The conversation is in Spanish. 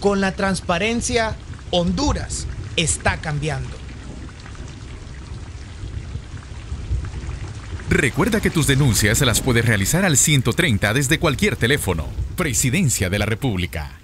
Con la transparencia, Honduras está cambiando. Recuerda que tus denuncias se las puedes realizar al 130 desde cualquier teléfono. Presidencia de la República.